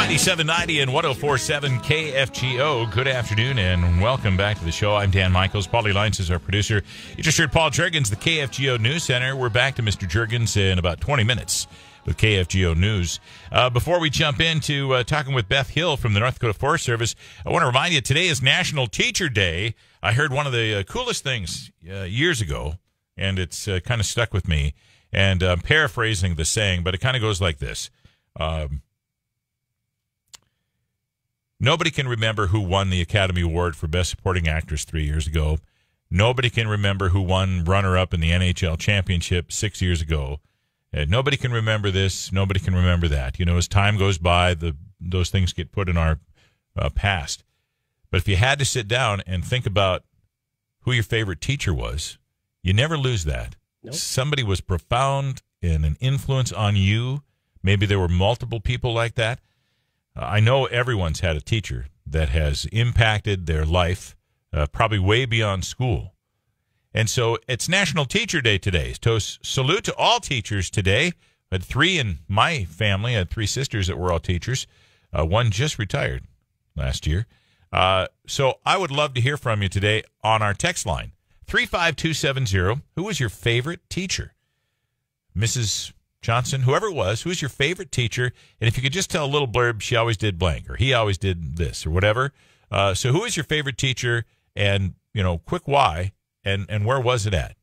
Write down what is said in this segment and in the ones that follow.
Mighty 790 and 1047 KFGO. Good afternoon and welcome back to the show. I'm Dan Michaels. Paulie Lines is our producer. You just heard Paul Jurgens, the KFGO News Center. We're back to Mr. Jurgens in about 20 minutes with KFGO News. Uh, before we jump into uh, talking with Beth Hill from the North Dakota Forest Service, I want to remind you today is National Teacher Day. I heard one of the uh, coolest things uh, years ago, and it's uh, kind of stuck with me. And I'm paraphrasing the saying, but it kind of goes like this. Um, Nobody can remember who won the Academy Award for Best Supporting Actress three years ago. Nobody can remember who won runner up in the NHL championship six years ago. And nobody can remember this. Nobody can remember that. You know, as time goes by, the those things get put in our uh, past. But if you had to sit down and think about who your favorite teacher was, you never lose that. Nope. Somebody was profound and an influence on you. Maybe there were multiple people like that. I know everyone's had a teacher that has impacted their life, uh, probably way beyond school. And so it's National Teacher Day today. So salute to all teachers today. I had three in my family. I had three sisters that were all teachers. Uh, one just retired last year. Uh, so I would love to hear from you today on our text line 35270. Who was your favorite teacher? Mrs. Johnson, whoever it was, who's your favorite teacher? And if you could just tell a little blurb, she always did blank, or he always did this, or whatever. Uh, so, who is your favorite teacher? And you know, quick why, and and where was it at?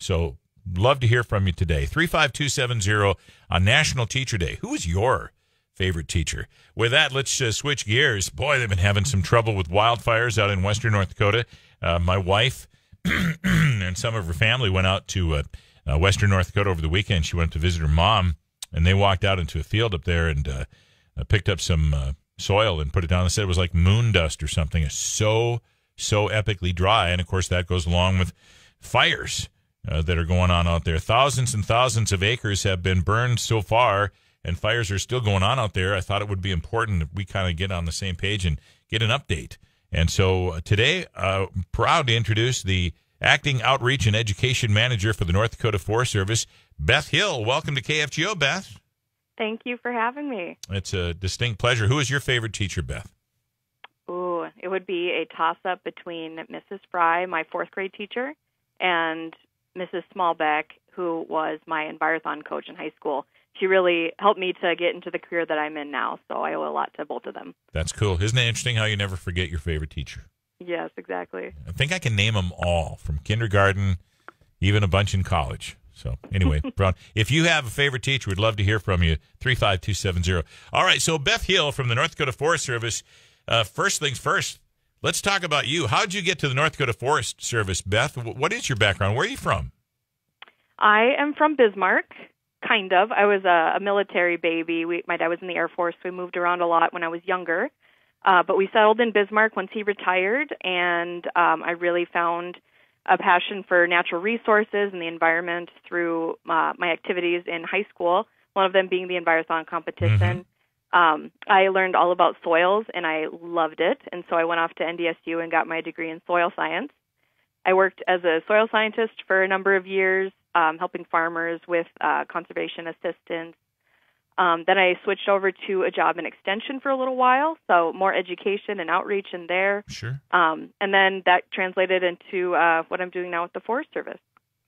So, love to hear from you today. Three five two seven zero on National Teacher Day. Who is your favorite teacher? With that, let's uh, switch gears. Boy, they've been having some trouble with wildfires out in western North Dakota. Uh, my wife and some of her family went out to uh, Western North Dakota over the weekend. She went to visit her mom, and they walked out into a field up there and uh, uh, picked up some uh, soil and put it down. They said it was like moon dust or something. It's so so epically dry, and of course that goes along with fires uh, that are going on out there. Thousands and thousands of acres have been burned so far, and fires are still going on out there. I thought it would be important if we kind of get on the same page and get an update. And so uh, today, proud to introduce the Acting Outreach and Education Manager for the North Dakota Forest Service, Beth Hill. Welcome to KFGO, Beth. Thank you for having me. It's a distinct pleasure. Who is your favorite teacher, Beth? Ooh, it would be a toss up between Mrs. Fry, my fourth grade teacher, and Mrs. Smallbeck, who was my Envirothon coach in high school. She really helped me to get into the career that I'm in now, so I owe a lot to both of them. That's cool. Isn't it interesting how you never forget your favorite teacher? Yes, exactly. I think I can name them all from kindergarten, even a bunch in college. So anyway, Brown, if you have a favorite teacher, we'd love to hear from you. Three five two seven zero. All right. So Beth Hill from the North Dakota Forest Service. Uh, first things first. Let's talk about you. How did you get to the North Dakota Forest Service, Beth? What is your background? Where are you from? I am from Bismarck, kind of. I was a, a military baby. We, my dad was in the Air Force. So we moved around a lot when I was younger. Uh, but we settled in Bismarck once he retired, and um, I really found a passion for natural resources and the environment through uh, my activities in high school. One of them being the Envirothon competition. Mm-hmm. Um, I learned all about soils, and I loved it. And so I went off to NDSU and got my degree in soil science. I worked as a soil scientist for a number of years, um, helping farmers with uh, conservation assistance um, then I switched over to a job in extension for a little while, so more education and outreach in there. Sure. Um, and then that translated into uh, what I'm doing now with the Forest Service.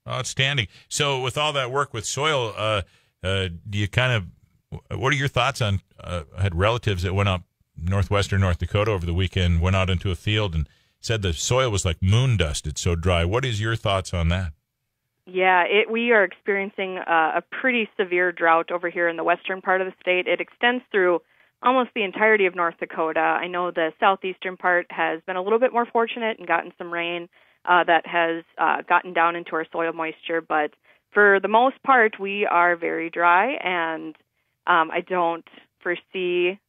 Outstanding. So, with all that work with soil, uh, uh, do you kind of what are your thoughts on? Uh, I had relatives that went up northwestern North Dakota over the weekend, went out into a field and said the soil was like moon dust. It's so dry. What is your thoughts on that? Yeah, it, we are experiencing a, a pretty severe drought over here in the western part of the state. It extends through almost the entirety of North Dakota. I know the southeastern part has been a little bit more fortunate and gotten some rain uh, that has uh, gotten down into our soil moisture, but for the most part, we are very dry, and um, I don't foresee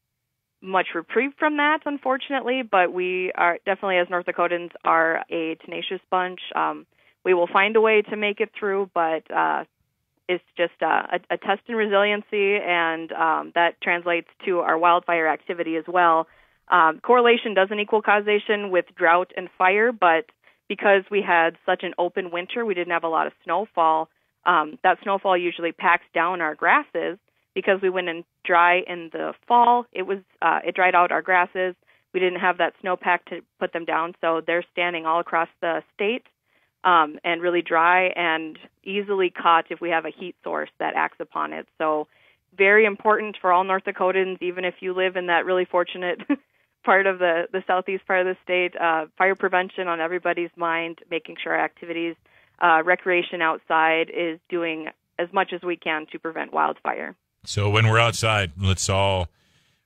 much reprieve from that, unfortunately. But we are definitely, as North Dakotans, are a tenacious bunch. Um, we will find a way to make it through, but uh, it's just uh, a, a test in resiliency, and um, that translates to our wildfire activity as well. Um, correlation doesn't equal causation with drought and fire, but because we had such an open winter, we didn't have a lot of snowfall. Um, that snowfall usually packs down our grasses, because we went in dry in the fall. It was uh, it dried out our grasses. We didn't have that snowpack to put them down, so they're standing all across the state um, and really dry and easily caught if we have a heat source that acts upon it. So very important for all North Dakotans, even if you live in that really fortunate part of the the southeast part of the state. Uh, fire prevention on everybody's mind, making sure our activities, uh, recreation outside is doing as much as we can to prevent wildfire. So when we're outside, let's all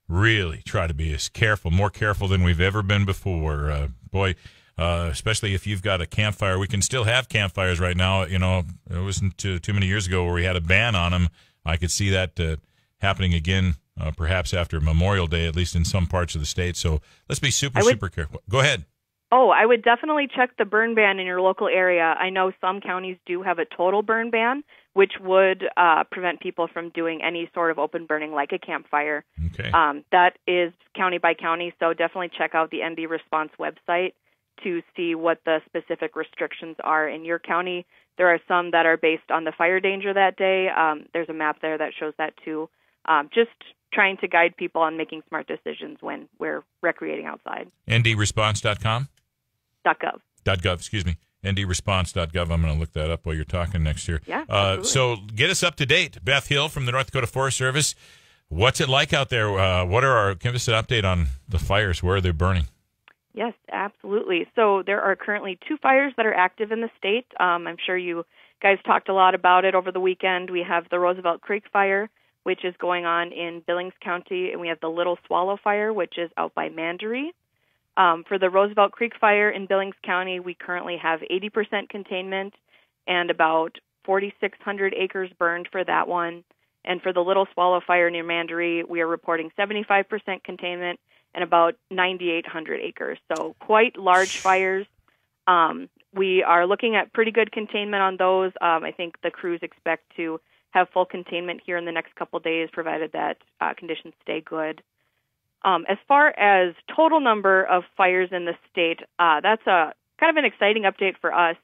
really try to be as careful, more careful than we've ever been before. Uh, boy, uh, especially if you've got a campfire. We can still have campfires right now. You know, it wasn't too, too many years ago where we had a ban on them. I could see that uh, happening again, uh, perhaps after Memorial Day, at least in some parts of the state. So let's be super, would, super careful. Go ahead. Oh, I would definitely check the burn ban in your local area. I know some counties do have a total burn ban, which would uh, prevent people from doing any sort of open burning like a campfire. Okay. Um, that is county by county, so definitely check out the ND Response website to see what the specific restrictions are in your county. There are some that are based on the fire danger that day. Um, there's a map there that shows that too. Um, just trying to guide people on making smart decisions when we're recreating outside. NDresponse.com? .gov. .gov, excuse me. ndresponse.gov. I'm going to look that up while you're talking next year. Yeah. Uh, so get us up to date. Beth Hill from the North Dakota Forest Service. What's it like out there? Uh, what are our, give us an update on the fires. Where are they burning? Yes, absolutely. So there are currently two fires that are active in the state. Um, I'm sure you guys talked a lot about it over the weekend. We have the Roosevelt Creek fire, which is going on in Billings County, and we have the Little Swallow fire, which is out by Mandaree. Um, for the Roosevelt Creek fire in Billings County, we currently have 80% containment and about 4,600 acres burned for that one. And for the Little Swallow fire near Mandaree, we are reporting 75% containment and about 9,800 acres. So quite large fires. Um, we are looking at pretty good containment on those. Um, I think the crews expect to have full containment here in the next couple days, provided that uh, conditions stay good. Um, as far as total number of fires in the state, uh, that's a kind of an exciting update for us.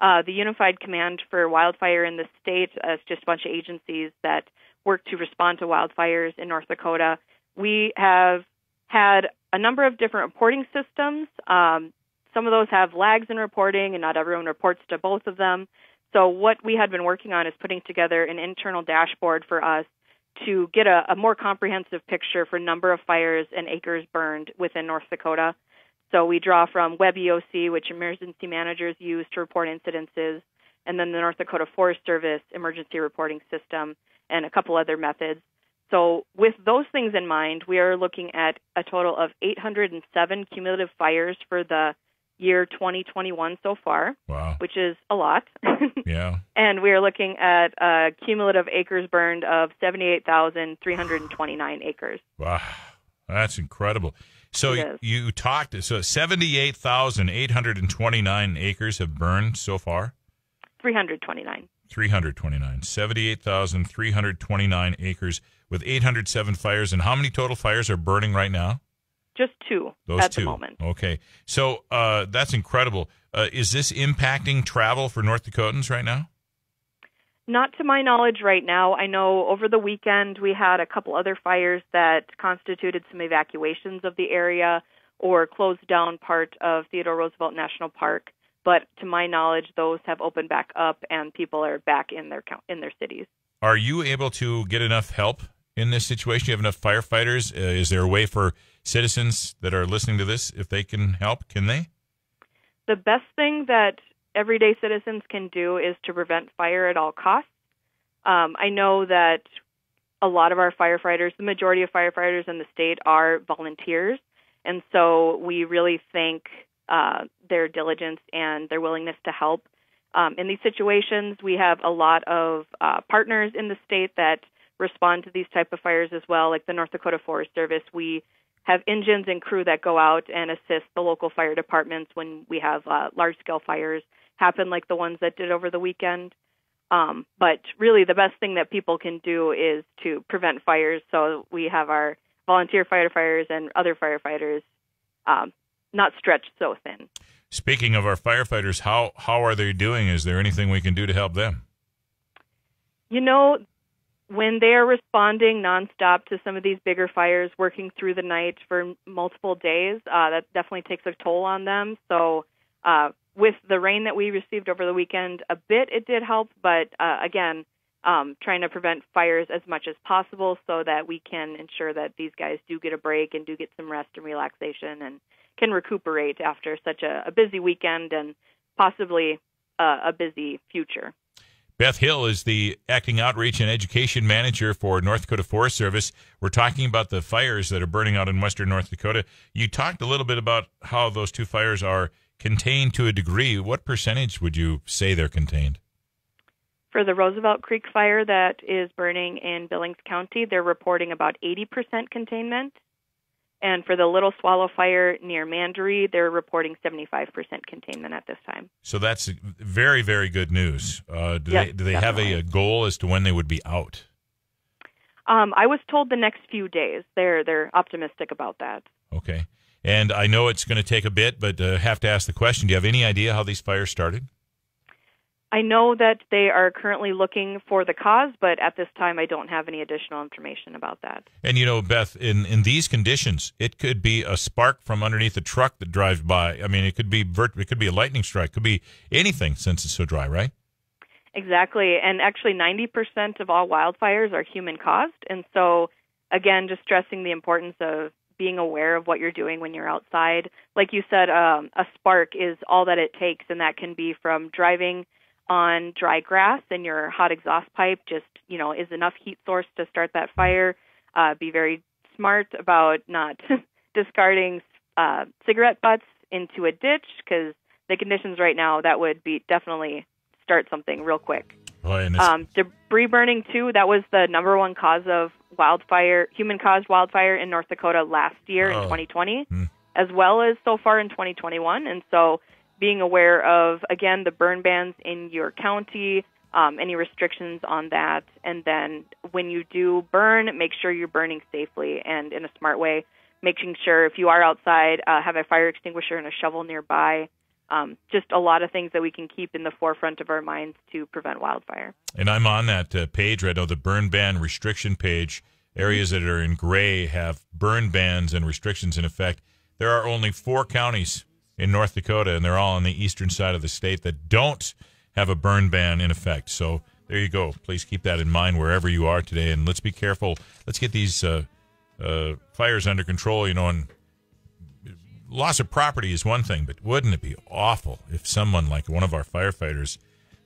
Uh, the Unified Command for Wildfire in the state is just a bunch of agencies that work to respond to wildfires in North Dakota. We have had a number of different reporting systems. Um, some of those have lags in reporting, and not everyone reports to both of them. So, what we had been working on is putting together an internal dashboard for us to get a, a more comprehensive picture for number of fires and acres burned within North Dakota. So we draw from WebEOC, which emergency managers use to report incidences, and then the North Dakota Forest Service emergency reporting system, and a couple other methods. So, with those things in mind, we are looking at a total of 807 cumulative fires for the year 2021 so far, wow. which is a lot. yeah. And we are looking at a cumulative acres burned of 78,329 acres. Wow. That's incredible. So you talked so 78,829 acres have burned so far? 329. 329. 78,329 acres with 807 fires and how many total fires are burning right now? Just two Those at two. the moment. Okay. So uh, that's incredible. Uh, is this impacting travel for North Dakotans right now? Not to my knowledge right now. I know over the weekend we had a couple other fires that constituted some evacuations of the area or closed down part of Theodore Roosevelt National Park. But to my knowledge, those have opened back up and people are back in their in their cities. Are you able to get enough help in this situation? You have enough firefighters? Uh, is there a way for citizens that are listening to this, if they can help, can they? The best thing that everyday citizens can do is to prevent fire at all costs. Um, I know that a lot of our firefighters, the majority of firefighters in the state, are volunteers, and so we really thank uh, their diligence and their willingness to help. Um, in these situations, we have a lot of uh, partners in the state that respond to these type of fires as well, like the North Dakota Forest Service. We have engines and crew that go out and assist the local fire departments when we have uh, large scale fires happen, like the ones that did over the weekend. Um, but really, the best thing that people can do is to prevent fires. So we have our volunteer firefighters and other firefighters um, not stretched so thin. Speaking of our firefighters, how how are they doing? Is there anything we can do to help them? You know, when they are responding nonstop to some of these bigger fires, working through the night for multiple days, uh, that definitely takes a toll on them. So, uh, with the rain that we received over the weekend, a bit it did help, but uh, again, um, trying to prevent fires as much as possible so that we can ensure that these guys do get a break and do get some rest and relaxation and can recuperate after such a, a busy weekend and possibly uh, a busy future. Beth Hill is the acting outreach and education manager for North Dakota Forest Service. We're talking about the fires that are burning out in western North Dakota. You talked a little bit about how those two fires are contained to a degree. What percentage would you say they're contained? For the Roosevelt Creek fire that is burning in Billings County, they're reporting about 80% containment. And for the Little Swallow fire near Mandaree, they're reporting 75% containment at this time. So that's very, very good news. Uh, do yes, they, do they have a, a, goal as to when they would be out? Um, I was told the next few days. They're they're optimistic about that. Okay, and I know it's going to take a bit, but uh, have to ask the question: Do you have any idea how these fires started? I know that they are currently looking for the cause, but at this time I don't have any additional information about that. And you know, Beth, in, in these conditions, it could be a spark from underneath a truck that drives by. I mean, it could be vert- it could be a lightning strike, it could be anything since it's so dry, right? Exactly. And actually 90% of all wildfires are human caused. And so again, just stressing the importance of being aware of what you're doing when you're outside. Like you said, um, a spark is all that it takes, and that can be from driving on dry grass and your hot exhaust pipe just you know is enough heat source to start that fire uh, be very smart about not discarding uh, cigarette butts into a ditch because the conditions right now that would be definitely start something real quick Boy, um, debris burning too that was the number one cause of wildfire human caused wildfire in north dakota last year oh. in 2020 hmm. as well as so far in 2021 and so being aware of, again, the burn bans in your county, um, any restrictions on that. And then when you do burn, make sure you're burning safely and in a smart way. Making sure if you are outside, uh, have a fire extinguisher and a shovel nearby. Um, just a lot of things that we can keep in the forefront of our minds to prevent wildfire. And I'm on that uh, page right now, the burn ban restriction page. Areas that are in gray have burn bans and restrictions in effect. There are only four counties in North Dakota, and they're all on the eastern side of the state that don't have a burn ban in effect. So there you go. Please keep that in mind wherever you are today, and let's be careful. Let's get these uh, uh, fires under control. You know, and loss of property is one thing, but wouldn't it be awful if someone like one of our firefighters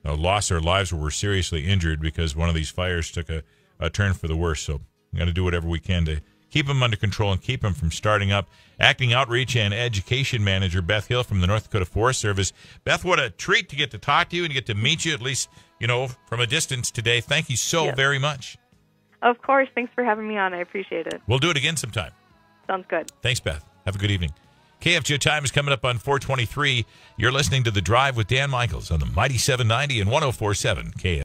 uh, lost their lives or were seriously injured because one of these fires took a, a turn for the worse? So we got to do whatever we can to keep them under control and keep them from starting up. Acting Outreach and Education Manager Beth Hill from the North Dakota Forest Service. Beth, what a treat to get to talk to you and get to meet you, at least, you know, from a distance today. Thank you so yes. very much. Of course. Thanks for having me on. I appreciate it. We'll do it again sometime. Sounds good. Thanks, Beth. Have a good evening. KFGO time is coming up on 423. You're listening to The Drive with Dan Michaels on the Mighty 790 and 1047 KF.